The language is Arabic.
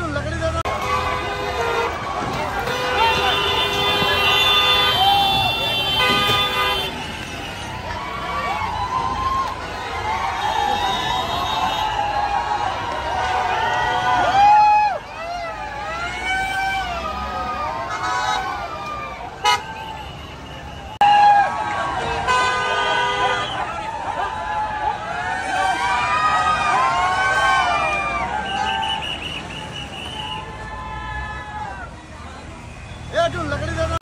¡Ay, yo la ए अर्जुन लकड़ी दे